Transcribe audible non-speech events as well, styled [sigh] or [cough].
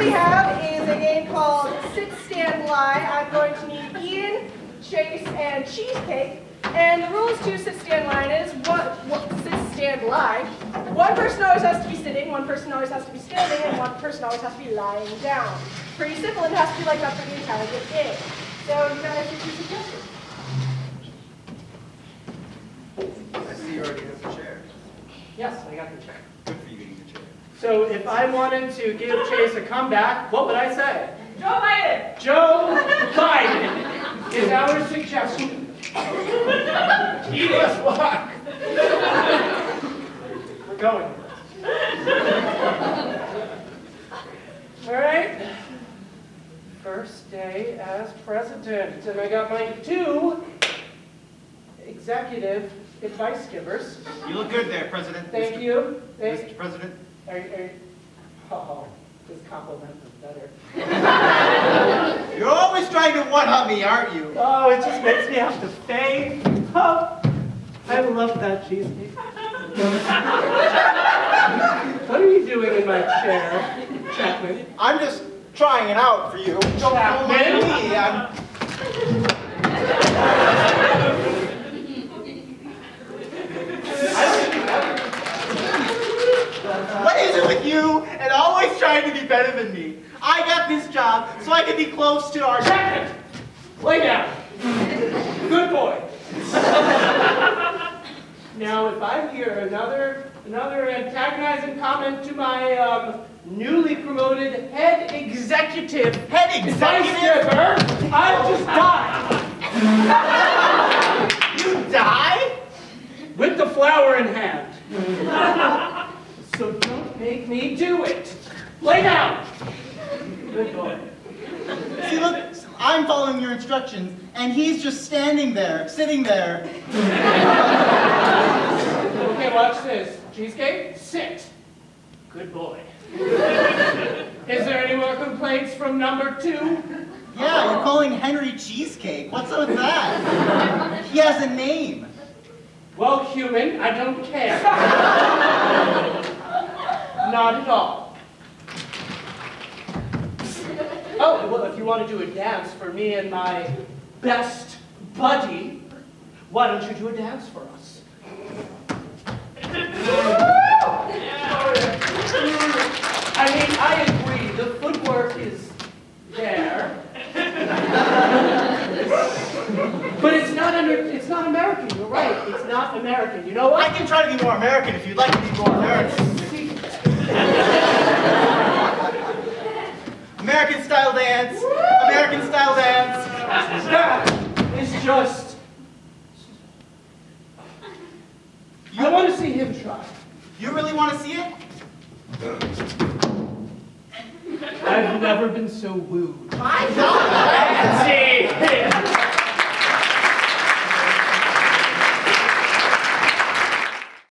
we have is a game called Sit, Stand, Lie. I'm going to need Ian, Chase, and Cheesecake. And the rules to Sit, Stand, Lie is what, what Sit, Stand, Lie. One person always has to be sitting, one person always has to be standing, and one person always has to be lying down. Pretty simple, it has to be like that for the entire game. So you guys have two suggestions. I see you already have a chair. Yes, I got the chair. Good for you getting a chair. So if I wanted to give Chase a comeback, what would I say? Joe Biden! Joe Biden is our suggestion. [laughs] Let's walk. We're going. All right. First day as president, and I got my two executive advice givers. You look good there, President. Thank Mr. you. Thank Mr. President. Are, are, oh, oh this compliment is better. [laughs] You're always trying to one-up me, aren't you? Oh, it just makes me have to stay. Oh, I love that cheesecake. [laughs] what are you doing in my chair, Chapman? I'm just trying it out for you. Don't don't mind Chapman? me. I'm... What is it with you and always trying to be better than me? I got this job so I can be close to our... Chapman! Lay down. Good boy. [laughs] now, if I hear another another antagonizing comment to my um, newly promoted head executive Head executive? giver, I'll just die [laughs] You die? with the flower in hand. [laughs] so don't make me do it. Lay down. Good boy. See, look, I'm following your instructions, and he's just standing there, sitting there. Okay, watch this. Cheesecake, sit. Good boy. Is there any more complaints from number two? Yeah, you're calling Henry Cheesecake. What's up with that? He has a name. Well, human, I don't care. Not at all. Oh, well, if you want to do a dance for me and my best buddy, why don't you do a dance for us? I mean, I agree, the footwork is there. But it's not under, it's not American, you're right, it's not American. You know what? I can try to be more American if you'd like to be more American. [laughs] American style dance. American style dance. That is just. I want to see him try. You really want to see it? I've never been so wooed. My God.